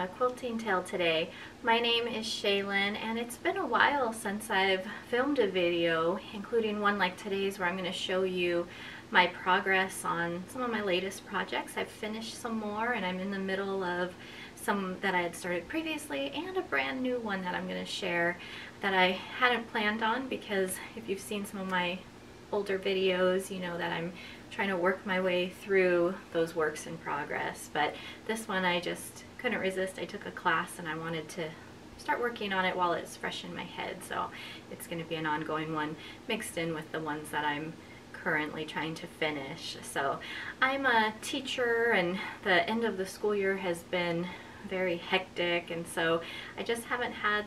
a quilting tale today. My name is Shaylin and it's been a while since I've filmed a video, including one like today's where I'm going to show you my progress on some of my latest projects. I've finished some more and I'm in the middle of some that I had started previously and a brand new one that I'm going to share that I hadn't planned on because if you've seen some of my older videos, you know that I'm trying to work my way through those works in progress. But this one I just couldn't resist. I took a class and I wanted to start working on it while it's fresh in my head. So it's going to be an ongoing one mixed in with the ones that I'm currently trying to finish. So I'm a teacher and the end of the school year has been very hectic and so I just haven't had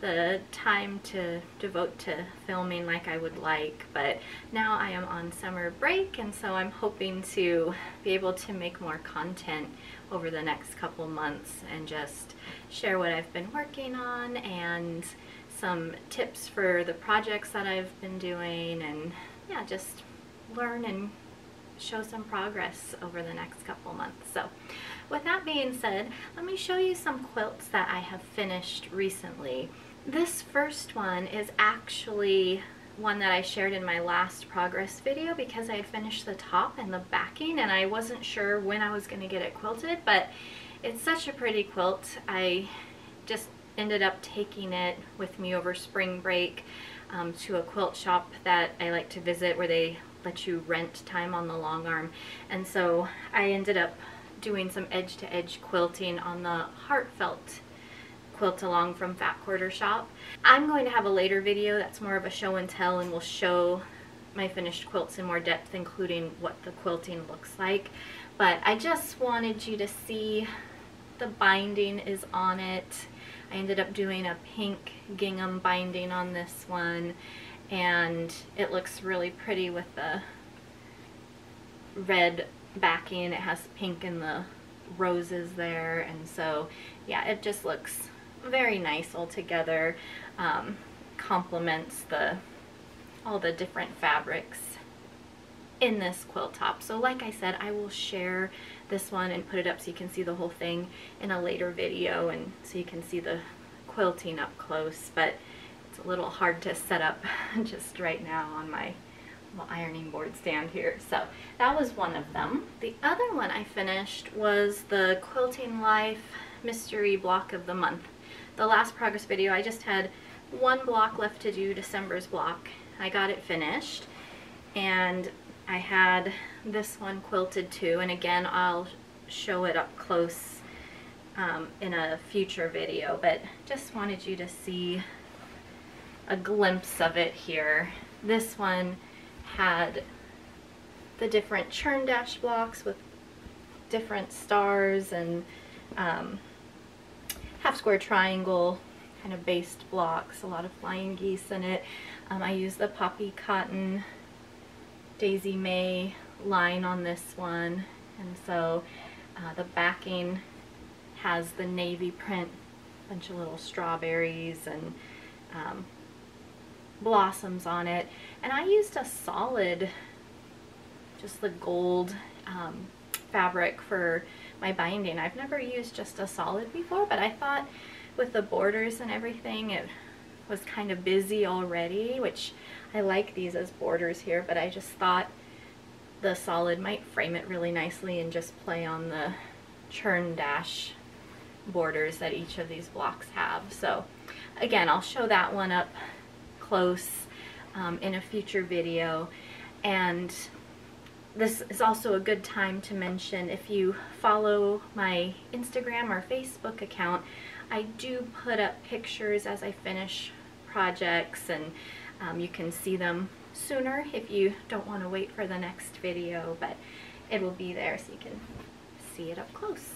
the time to devote to filming like I would like but now I am on summer break and so I'm hoping to be able to make more content over the next couple months and just share what I've been working on and some tips for the projects that I've been doing and yeah just learn and show some progress over the next couple months. So with that being said, let me show you some quilts that I have finished recently. This first one is actually one that I shared in my last progress video because I had finished the top and the backing and I wasn't sure when I was going to get it quilted but it's such a pretty quilt. I just ended up taking it with me over spring break um, to a quilt shop that I like to visit where they let you rent time on the long arm and so I ended up doing some edge-to-edge -edge quilting on the Heartfelt quilt along from Fat Quarter Shop. I'm going to have a later video that's more of a show and tell and will show my finished quilts in more depth including what the quilting looks like but I just wanted you to see the binding is on it. I ended up doing a pink gingham binding on this one and it looks really pretty with the red backing. It has pink in the roses there and so yeah it just looks very nice altogether. Um, complements the all the different fabrics in this quilt top. So like I said, I will share this one and put it up so you can see the whole thing in a later video and so you can see the quilting up close. But it's a little hard to set up just right now on my ironing board stand here. So that was one of them. The other one I finished was the Quilting Life Mystery Block of the Month the last progress video, I just had one block left to do, December's block. I got it finished and I had this one quilted too and again I'll show it up close um, in a future video but just wanted you to see a glimpse of it here. This one had the different churn dash blocks with different stars and um, half square triangle kind of based blocks, a lot of flying geese in it. Um, I use the Poppie Cotton Daisy May line on this one and so uh, the backing has the navy print, a bunch of little strawberries and um, blossoms on it and I used a solid just the gold um, fabric for my binding. I've never used just a solid before, but I thought with the borders and everything, it was kind of busy already, which I like these as borders here, but I just thought the solid might frame it really nicely and just play on the churn dash borders that each of these blocks have. So again, I'll show that one up close um, in a future video. And this is also a good time to mention if you follow my Instagram or Facebook account, I do put up pictures as I finish projects and um, you can see them sooner if you don't want to wait for the next video, but it will be there so you can see it up close.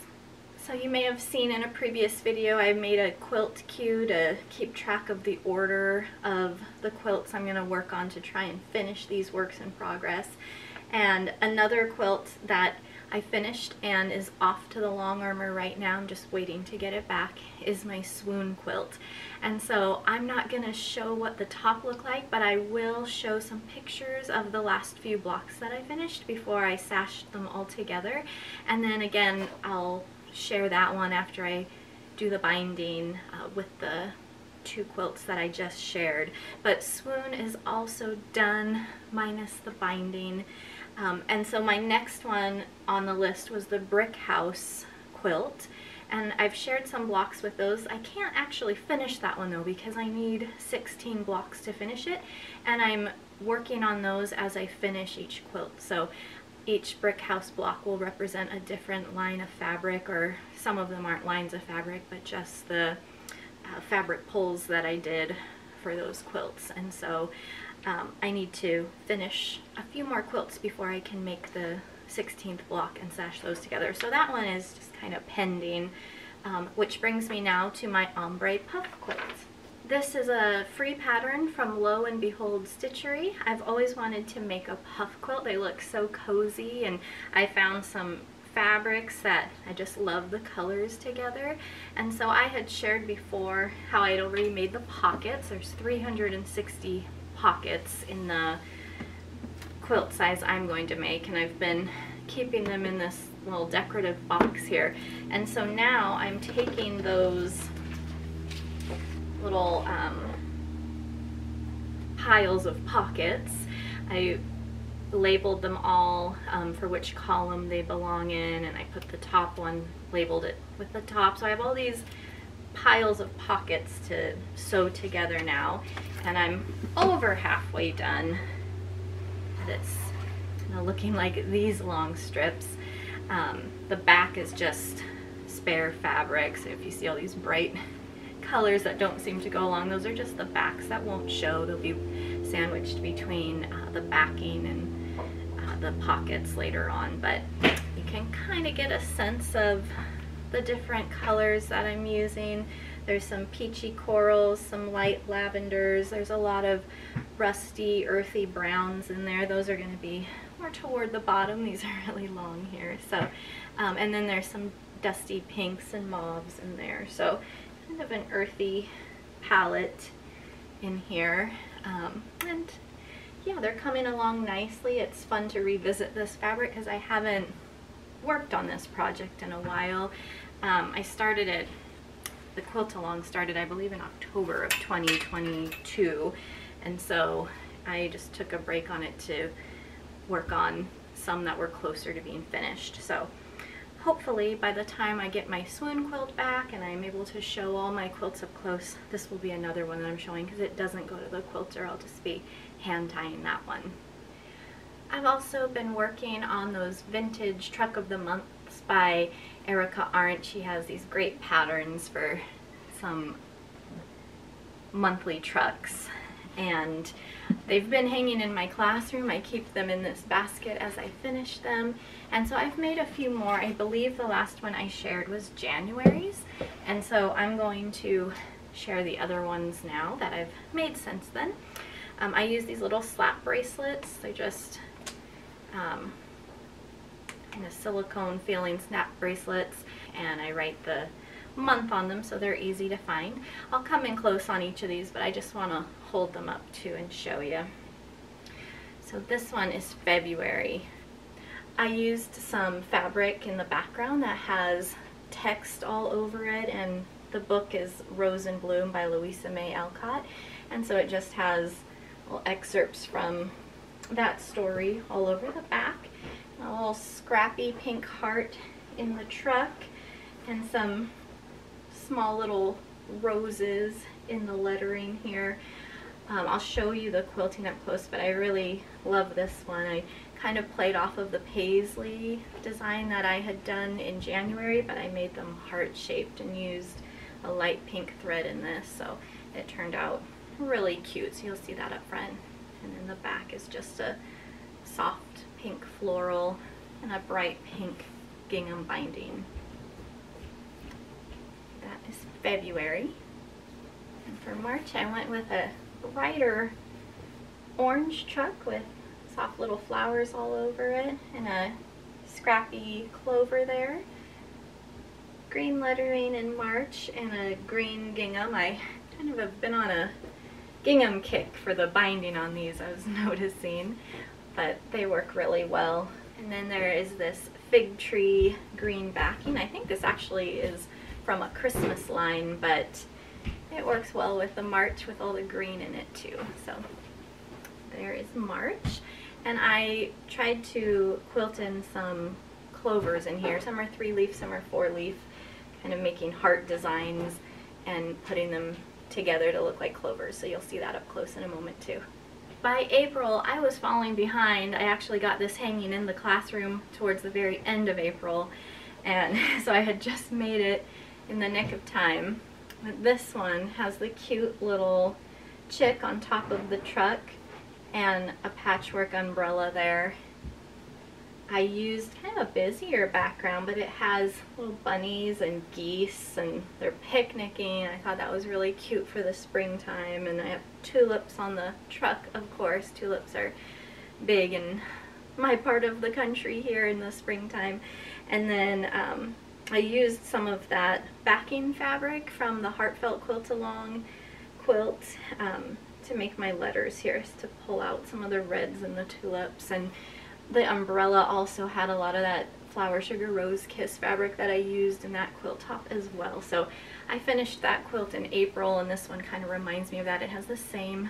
So you may have seen in a previous video I made a quilt queue to keep track of the order of the quilts I'm going to work on to try and finish these works in progress. And another quilt that I finished and is off to the long armor right now, I'm just waiting to get it back, is my swoon quilt. And so I'm not going to show what the top looked like, but I will show some pictures of the last few blocks that I finished before I sashed them all together. And then again, I'll share that one after I do the binding uh, with the two quilts that I just shared. But Swoon is also done minus the binding. Um, and so my next one on the list was the Brick House quilt. And I've shared some blocks with those. I can't actually finish that one though because I need 16 blocks to finish it. And I'm working on those as I finish each quilt. So each brick house block will represent a different line of fabric or some of them aren't lines of fabric but just the uh, fabric pulls that I did for those quilts and so um, I need to finish a few more quilts before I can make the 16th block and sash those together so that one is just kind of pending um, which brings me now to my ombre puff quilt. This is a free pattern from Lo and Behold Stitchery. I've always wanted to make a puff quilt. They look so cozy and I found some fabrics that I just love the colors together. And so I had shared before how I had already made the pockets. There's 360 pockets in the quilt size I'm going to make and I've been keeping them in this little decorative box here. And so now I'm taking those little um, piles of pockets. I labeled them all um, for which column they belong in and I put the top one, labeled it with the top. So I have all these piles of pockets to sew together now and I'm over halfway done. It's you know, looking like these long strips. Um, the back is just spare fabric so if you see all these bright colors that don't seem to go along. Those are just the backs that won't show. They'll be sandwiched between uh, the backing and uh, the pockets later on. But you can kind of get a sense of the different colors that I'm using. There's some peachy corals, some light lavenders. There's a lot of rusty, earthy browns in there. Those are going to be more toward the bottom. These are really long here. So, um, and then there's some dusty pinks and mauves in there. So kind of an earthy palette in here. Um, and yeah, they're coming along nicely. It's fun to revisit this fabric because I haven't worked on this project in a while. Um, I started it, the quilt along started I believe in October of 2022 and so I just took a break on it to work on some that were closer to being finished. So hopefully by the time I get my swoon quilt back and I'm able to show all my quilts up close, this will be another one that I'm showing because it doesn't go to the quilter. I'll just be hand tying that one. I've also been working on those vintage truck of the months by Erica Arndt. She has these great patterns for some monthly trucks and they've been hanging in my classroom. I keep them in this basket as I finish them. And so I've made a few more. I believe the last one I shared was January's. And so I'm going to share the other ones now that I've made since then. Um, I use these little slap bracelets. They're just um, kind of silicone feeling snap bracelets. And I write the month on them so they're easy to find. I'll come in close on each of these, but I just want to hold them up too and show you. So this one is February. I used some fabric in the background that has text all over it and the book is Rose in Bloom by Louisa May Alcott and so it just has little excerpts from that story all over the back. A little scrappy pink heart in the truck and some small little roses in the lettering here. Um, I'll show you the quilting up close, but I really love this one. I kind of played off of the paisley design that I had done in January, but I made them heart-shaped and used a light pink thread in this, so it turned out really cute. So you'll see that up front. And then the back is just a soft pink floral and a bright pink gingham binding That is February. And for March I went with a brighter orange truck with soft little flowers all over it and a scrappy clover there. Green lettering in March and a green gingham. I kind of have been on a gingham kick for the binding on these I was noticing, but they work really well. And then there is this fig tree green backing. I think this actually is from a Christmas line, but it works well with the March with all the green in it too. So there is March. And I tried to quilt in some clovers in here. Some are three leaf, some are four leaf, kind of making heart designs and putting them together to look like clovers. So you'll see that up close in a moment too. By April, I was falling behind. I actually got this hanging in the classroom towards the very end of April. And so I had just made it in the nick of time. But this one has the cute little chick on top of the truck and a patchwork umbrella there. I used kind of a busier background, but it has little bunnies and geese and they're picnicking. I thought that was really cute for the springtime. And I have tulips on the truck, of course. Tulips are big in my part of the country here in the springtime. And then um, I used some of that backing fabric from the Heartfelt Quilt-A-Long quilt um, to make my letters here, to pull out some of the reds and the tulips. And the umbrella also had a lot of that flower sugar rose kiss fabric that I used in that quilt top as well. So I finished that quilt in April and this one kind of reminds me of that. It has the same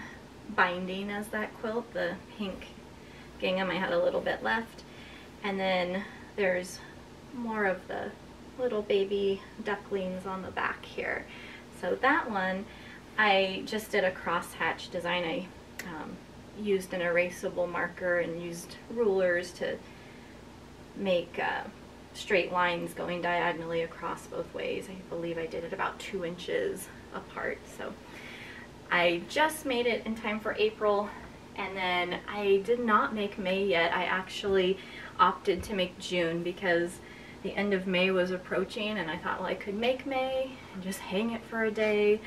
binding as that quilt, the pink gingham. I had a little bit left. And then there's more of the little baby ducklings on the back here. So that one I just did a crosshatch design. I um, used an erasable marker and used rulers to make uh, straight lines going diagonally across both ways. I believe I did it about two inches apart. So I just made it in time for April and then I did not make May yet. I actually opted to make June because the end of May was approaching and I thought well I could make May and just hang it for a day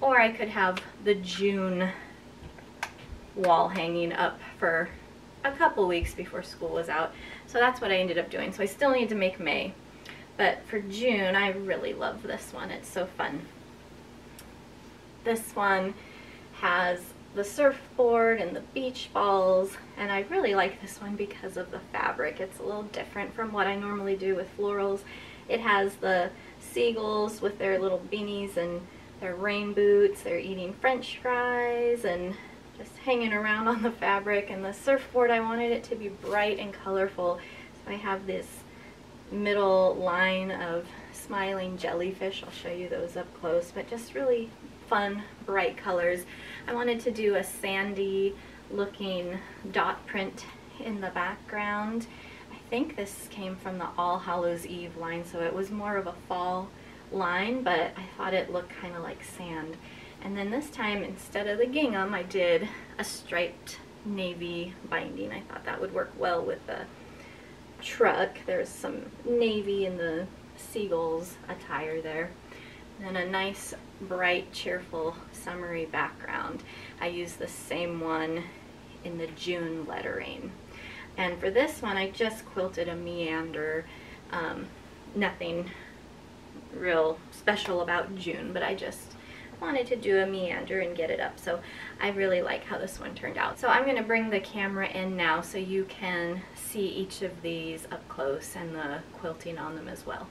or I could have the June wall hanging up for a couple weeks before school was out. So that's what I ended up doing. So I still need to make May. But for June, I really love this one. It's so fun. This one has the surfboard and the beach balls and I really like this one because of the fabric. It's a little different from what I normally do with florals. It has the seagulls with their little beanies and their rain boots. They're eating french fries and just hanging around on the fabric. And the surfboard, I wanted it to be bright and colorful. So I have this middle line of smiling jellyfish. I'll show you those up close, but just really fun, bright colors. I wanted to do a sandy looking dot print in the background. I think this came from the All Hallows Eve line, so it was more of a fall line, but I thought it looked kind of like sand. And then this time, instead of the gingham, I did a striped navy binding. I thought that would work well with the truck. There's some navy in the seagulls attire there. And a nice, bright, cheerful, summery background. I used the same one in the June lettering. And for this one, I just quilted a meander. Um, nothing real special about June, but I just wanted to do a meander and get it up. So I really like how this one turned out. So I'm going to bring the camera in now so you can see each of these up close and the quilting on them as well.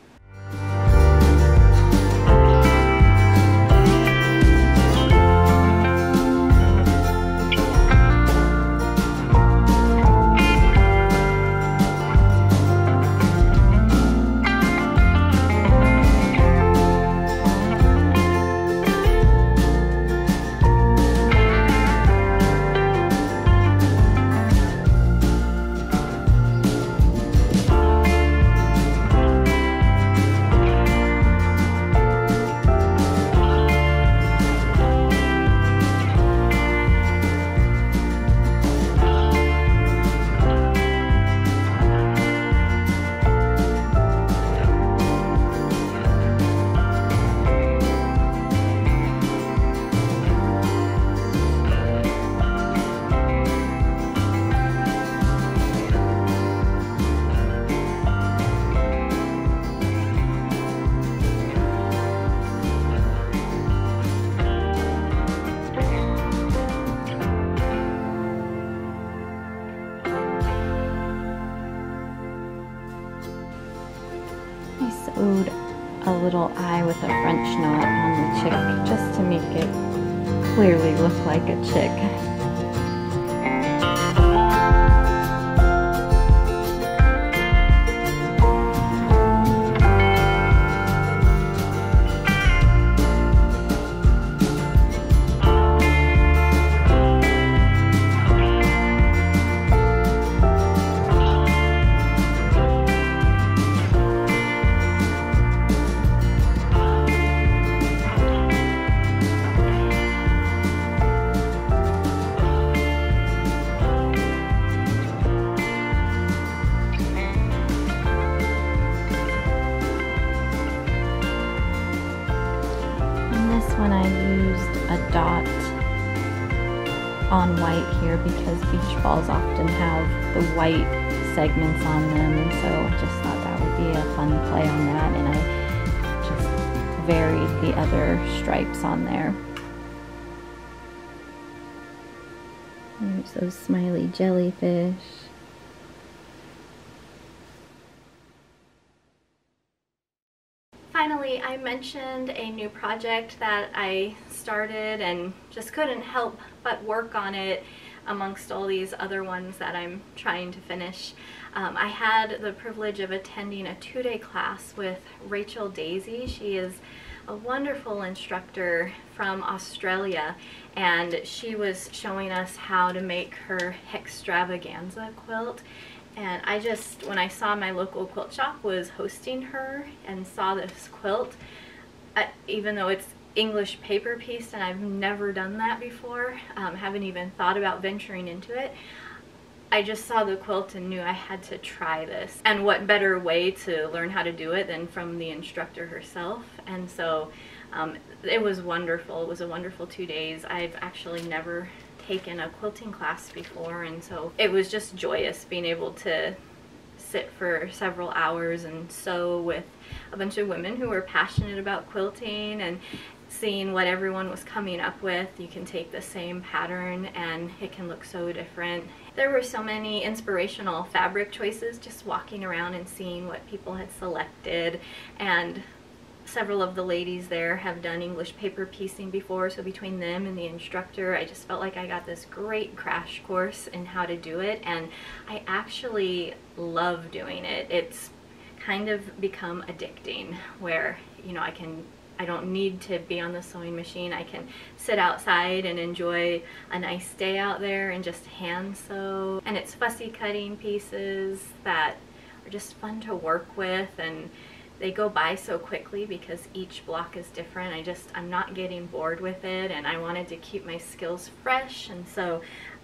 Look like a chick. There's those smiley jellyfish. Finally, I mentioned a new project that I started and just couldn't help but work on it amongst all these other ones that I'm trying to finish. Um, I had the privilege of attending a two-day class with Rachel Daisy. She is a wonderful instructor from Australia and she was showing us how to make her Hextravaganza quilt. And I just, when I saw my local quilt shop was hosting her and saw this quilt, I, even though it's English paper piece and I've never done that before, um, haven't even thought about venturing into it, I just saw the quilt and knew I had to try this. And what better way to learn how to do it than from the instructor herself. And so um, it was wonderful. It was a wonderful two days. I've actually never taken a quilting class before and so it was just joyous being able to sit for several hours and sew with a bunch of women who were passionate about quilting and seeing what everyone was coming up with. You can take the same pattern and it can look so different. There were so many inspirational fabric choices just walking around and seeing what people had selected and several of the ladies there have done English paper piecing before, so between them and the instructor, I just felt like I got this great crash course in how to do it, and I actually love doing it. It's kind of become addicting, where, you know, I can I don't need to be on the sewing machine. I can sit outside and enjoy a nice day out there and just hand sew. And it's fussy cutting pieces that are just fun to work with and they go by so quickly because each block is different. I just, I'm not getting bored with it and I wanted to keep my skills fresh and so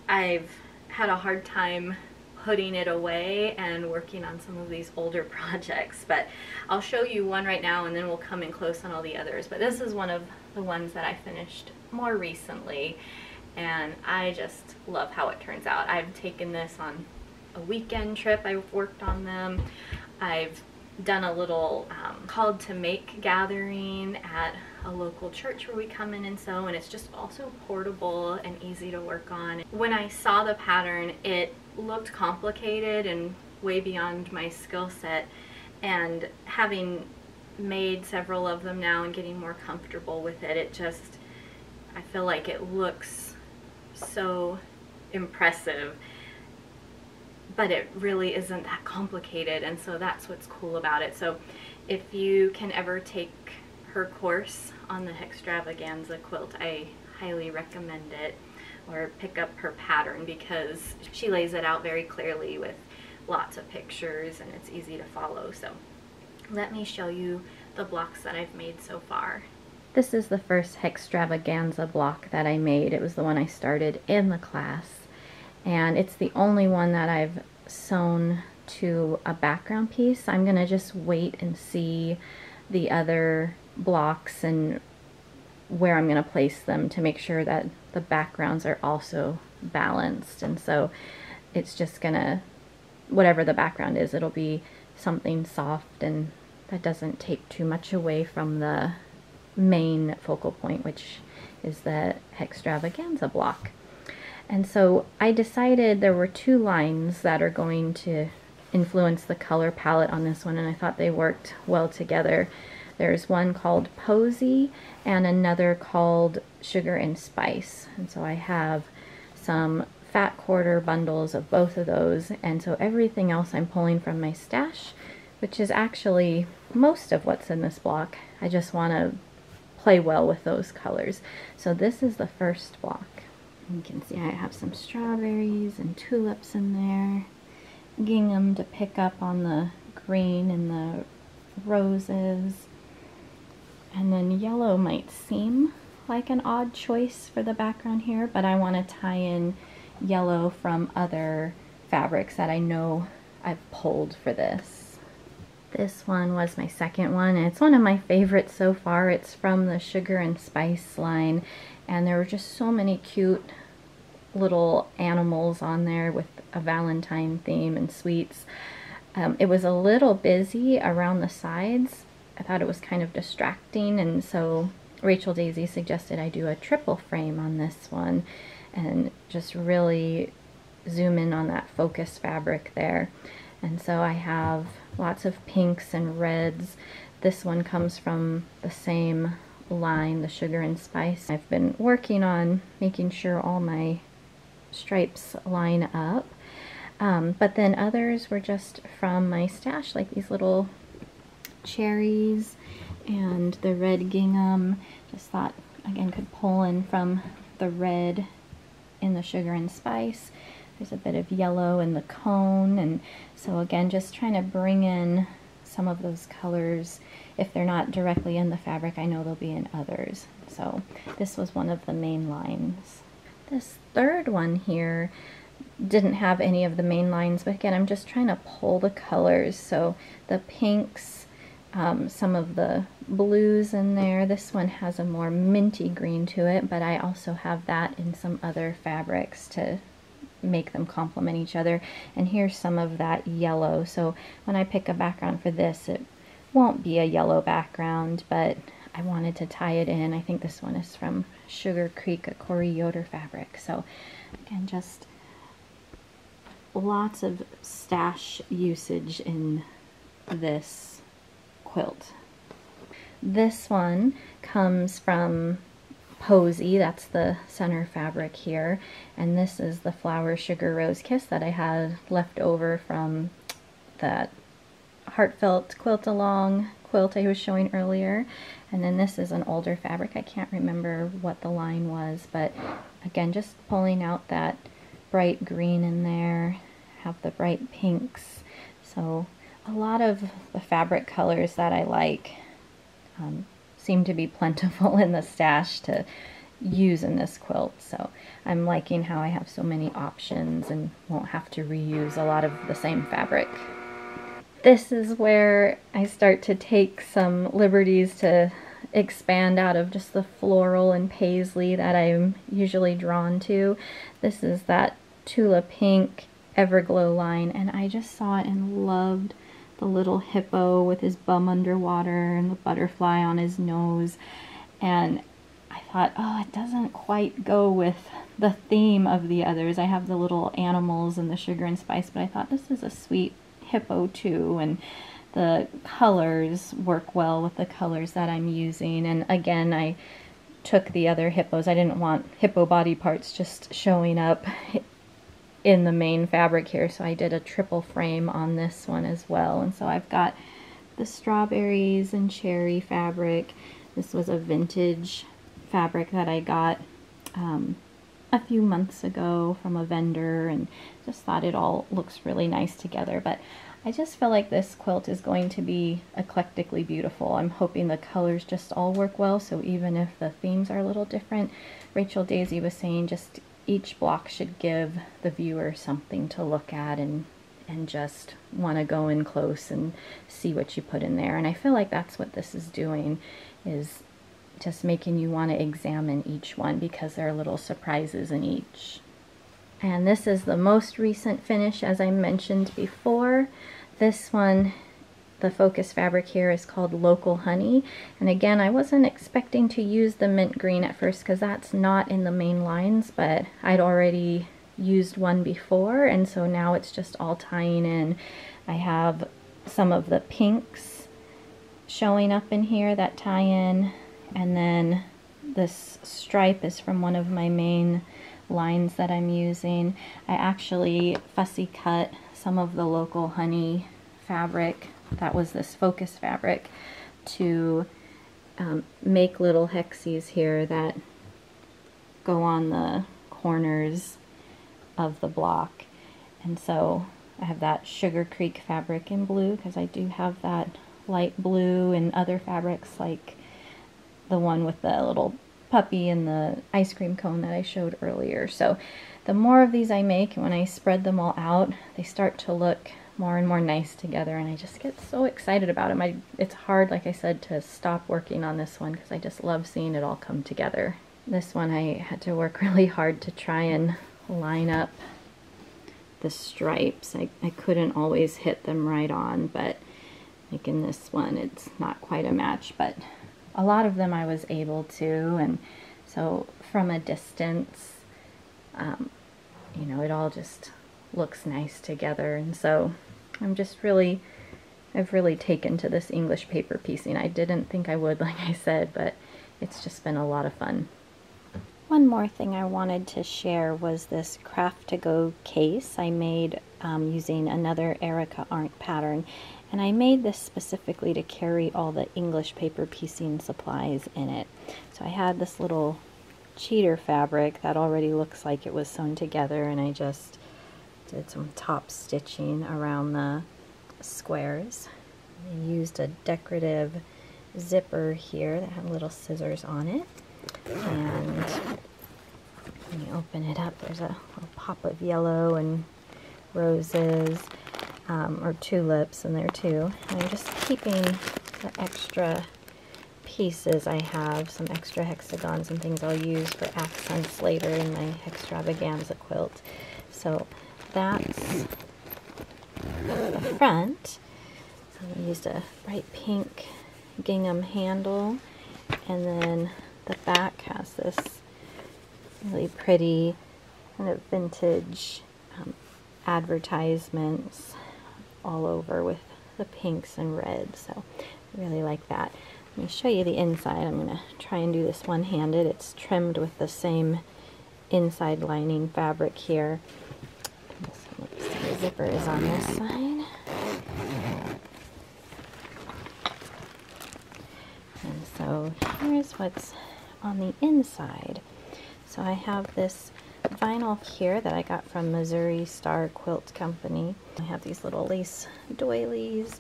I've had a hard time putting it away and working on some of these older projects. But I'll show you one right now and then we'll come in close on all the others. But this is one of the ones that I finished more recently and I just love how it turns out. I've taken this on a weekend trip. I've worked on them. I've done a little um, called to make gathering at a local church where we come in and sew and it's just also portable and easy to work on. When I saw the pattern it looked complicated and way beyond my skill set and having made several of them now and getting more comfortable with it it just I feel like it looks so impressive but it really isn't that complicated and so that's what's cool about it. So if you can ever take her course on the Hextravaganza quilt, I highly recommend it or pick up her pattern because she lays it out very clearly with lots of pictures and it's easy to follow. So let me show you the blocks that I've made so far. This is the first Hextravaganza block that I made. It was the one I started in the class and it's the only one that I've sewn to a background piece. I'm going to just wait and see the other blocks and where I'm going to place them to make sure that the backgrounds are also balanced and so it's just going to whatever the background is it'll be something soft and that doesn't take too much away from the main focal point which is the Hextravaganza block. And so I decided there were two lines that are going to influence the color palette on this one and I thought they worked well together. There's one called Posie and another called Sugar and Spice. And so I have some fat quarter bundles of both of those. And so everything else I'm pulling from my stash, which is actually most of what's in this block. I just want to play well with those colors. So this is the first block. You can see I have some strawberries and tulips in there. Gingham to pick up on the green and the roses. And then yellow might seem like an odd choice for the background here, but I want to tie in yellow from other fabrics that I know I've pulled for this. This one was my second one, and it's one of my favorites so far. It's from the Sugar and Spice line, and there were just so many cute little animals on there with a Valentine theme and sweets. Um, it was a little busy around the sides. I thought it was kind of distracting, and so Rachel Daisy suggested I do a triple frame on this one and just really zoom in on that focus fabric there. And so I have lots of pinks and reds. This one comes from the same line, the Sugar and Spice. I've been working on making sure all my stripes line up. Um, but then others were just from my stash, like these little cherries and the red gingham. Just thought, again, could pull in from the red in the sugar and spice. There's a bit of yellow in the cone. And so again, just trying to bring in some of those colors. If they're not directly in the fabric, I know they'll be in others. So this was one of the main lines. This third one here didn't have any of the main lines, but again, I'm just trying to pull the colors. So the pinks, um, some of the blues in there. This one has a more minty green to it, but I also have that in some other fabrics to make them complement each other. And here's some of that yellow. So when I pick a background for this, it won't be a yellow background, but I wanted to tie it in. I think this one is from Sugar Creek, a Corey Yoder fabric. So again, just lots of stash usage in this quilt. This one comes from Posie, that's the center fabric here, and this is the Flower Sugar Rose Kiss that I had left over from that Heartfelt Quilt Along quilt I was showing earlier. And then this is an older fabric. I can't remember what the line was, but again, just pulling out that bright green in there, have the bright pinks. So a lot of the fabric colors that I like um, seem to be plentiful in the stash to use in this quilt. So I'm liking how I have so many options and won't have to reuse a lot of the same fabric. This is where I start to take some liberties to expand out of just the floral and paisley that I'm usually drawn to. This is that Tula Pink Everglow line and I just saw it and loved the little hippo with his bum underwater and the butterfly on his nose and I thought oh it doesn't quite go with the theme of the others. I have the little animals and the sugar and spice but I thought this is a sweet hippo too and the colors work well with the colors that I'm using and again I took the other hippos. I didn't want hippo body parts just showing up in the main fabric here so I did a triple frame on this one as well and so I've got the strawberries and cherry fabric. This was a vintage fabric that I got um, a few months ago from a vendor and just thought it all looks really nice together but I just feel like this quilt is going to be eclectically beautiful. I'm hoping the colors just all work well, so even if the themes are a little different, Rachel Daisy was saying just each block should give the viewer something to look at and and just want to go in close and see what you put in there. And I feel like that's what this is doing, is just making you want to examine each one because there are little surprises in each. And this is the most recent finish, as I mentioned before. This one, the focus fabric here is called Local Honey. And again, I wasn't expecting to use the mint green at first because that's not in the main lines, but I'd already used one before, and so now it's just all tying in. I have some of the pinks showing up in here that tie in and then this stripe is from one of my main lines that I'm using. I actually fussy cut some of the local honey fabric that was this focus fabric to um, make little hexies here that go on the corners of the block and so I have that Sugar Creek fabric in blue because I do have that light blue and other fabrics like the one with the little puppy and the ice cream cone that I showed earlier. So the more of these I make, when I spread them all out, they start to look more and more nice together and I just get so excited about them. I, it's hard, like I said, to stop working on this one because I just love seeing it all come together. This one I had to work really hard to try and line up the stripes. I, I couldn't always hit them right on, but like in this one, it's not quite a match, but a lot of them I was able to, and so from a distance, um, you know, it all just looks nice together, and so I'm just really, I've really taken to this English paper piecing. I didn't think I would, like I said, but it's just been a lot of fun. One more thing I wanted to share was this craft to go case I made um, using another Erica Arndt pattern and I made this specifically to carry all the English paper piecing supplies in it. So I had this little cheater fabric that already looks like it was sewn together and I just did some top stitching around the squares. I used a decorative zipper here that had little scissors on it and when you open it up there's a little pop of yellow and roses um, or tulips in there too. And I'm just keeping the extra pieces I have, some extra hexagons and things I'll use for accents later in my Hextravaganza quilt. So that's the front. I used a bright pink gingham handle and then the back has this really pretty kind of vintage um, advertisements all over with the pinks and reds. So I really like that. Let me show you the inside. I'm going to try and do this one-handed. It's trimmed with the same inside lining fabric here. The zipper is on this side. And so here's what's on the inside. So I have this vinyl here that I got from Missouri Star Quilt Company. I have these little lace doilies,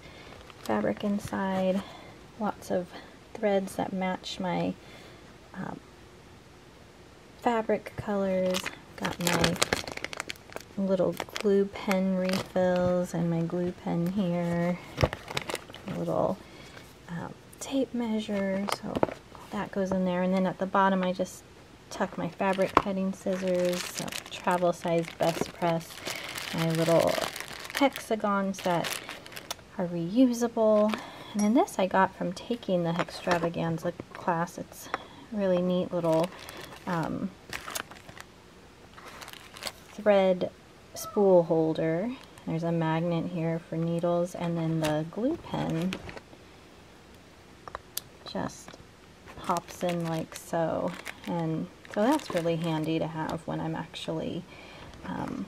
fabric inside, lots of threads that match my um, fabric colors. Got my little glue pen refills and my glue pen here. A little um, tape measure, so that goes in there. And then at the bottom I just tuck my fabric cutting scissors, so travel size best press, my little hexagons that are reusable. And then this I got from taking the Hextravaganza class. It's really neat little um, thread spool holder. There's a magnet here for needles and then the glue pen just pops in like so and so that's really handy to have when I'm actually um,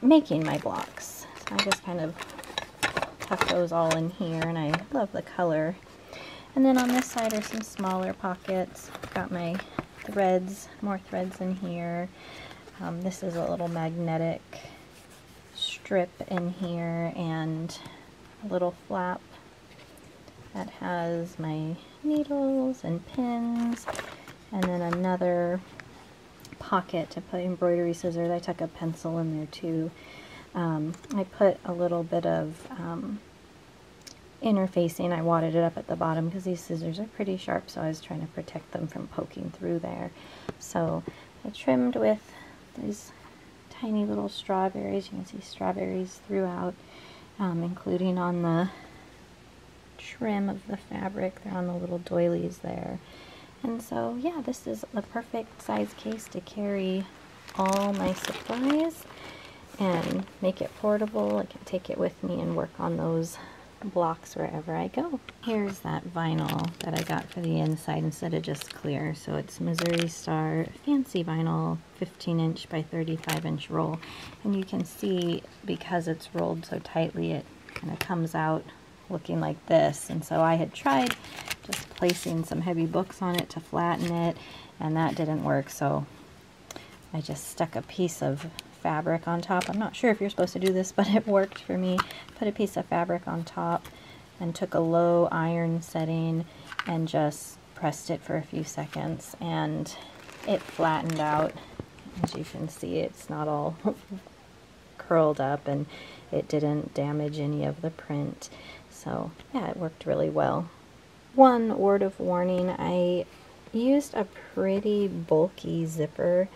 making my blocks. So I just kind of tuck those all in here and I love the color. And then on this side are some smaller pockets. Got my threads, more threads in here. Um, this is a little magnetic strip in here and a little flap that has my needles and pins and then another pocket to put embroidery scissors. I tuck a pencil in there too. Um, I put a little bit of um, interfacing. I wadded it up at the bottom because these scissors are pretty sharp, so I was trying to protect them from poking through there. So I trimmed with these tiny little strawberries. You can see strawberries throughout, um, including on the trim of the fabric. They're on the little doilies there. And so, yeah, this is the perfect size case to carry all my supplies and make it portable. I can take it with me and work on those blocks wherever I go. Here's that vinyl that I got for the inside instead of just clear. So it's Missouri Star Fancy Vinyl 15 inch by 35 inch roll. And you can see because it's rolled so tightly it kind of comes out looking like this. And so I had tried just placing some heavy books on it to flatten it and that didn't work. So I just stuck a piece of fabric on top. I'm not sure if you're supposed to do this, but it worked for me. Put a piece of fabric on top and took a low iron setting and just pressed it for a few seconds and it flattened out. As you can see, it's not all curled up and it didn't damage any of the print. So yeah, it worked really well. One word of warning, I used a pretty bulky zipper.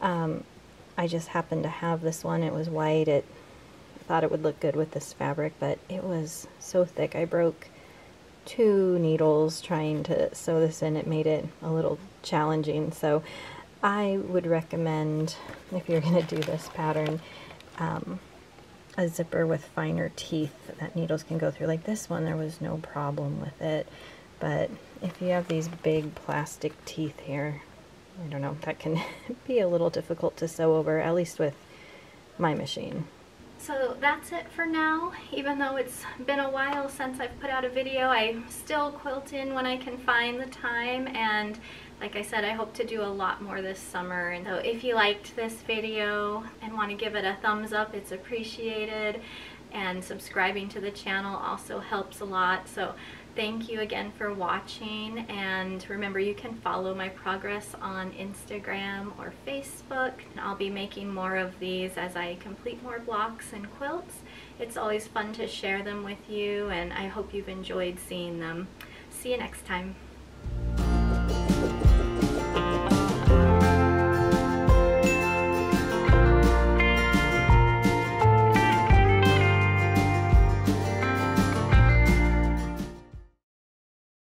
Um, I just happened to have this one. It was white. It thought it would look good with this fabric, but it was so thick. I broke two needles trying to sew this in. It made it a little challenging. So I would recommend, if you're going to do this pattern, um, a zipper with finer teeth that needles can go through. Like this one, there was no problem with it. But if you have these big plastic teeth here, I don't know, that can be a little difficult to sew over, at least with my machine. So that's it for now. Even though it's been a while since I've put out a video, I still quilt in when I can find the time and like I said, I hope to do a lot more this summer. And so if you liked this video and want to give it a thumbs up, it's appreciated. And subscribing to the channel also helps a lot. So Thank you again for watching and remember you can follow my progress on Instagram or Facebook. I'll be making more of these as I complete more blocks and quilts. It's always fun to share them with you and I hope you've enjoyed seeing them. See you next time.